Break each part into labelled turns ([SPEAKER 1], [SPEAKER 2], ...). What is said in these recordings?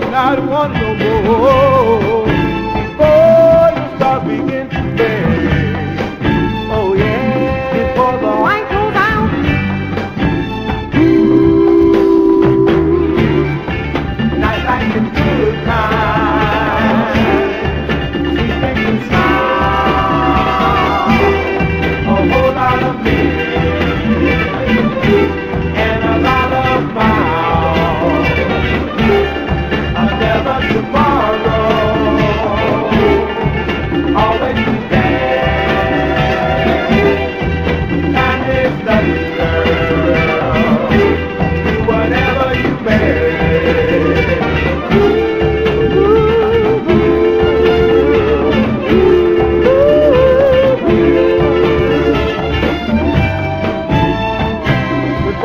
[SPEAKER 1] you're not one no more.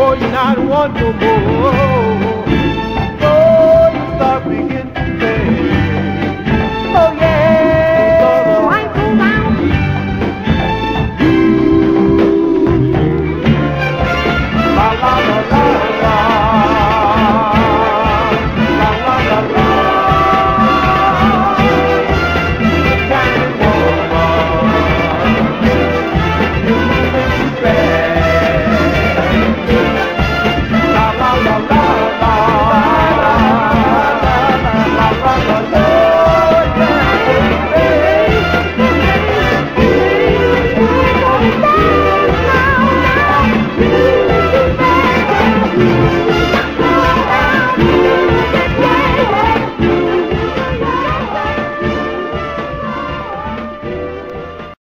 [SPEAKER 1] Oh, You're not want no more. Oh, you start beginning.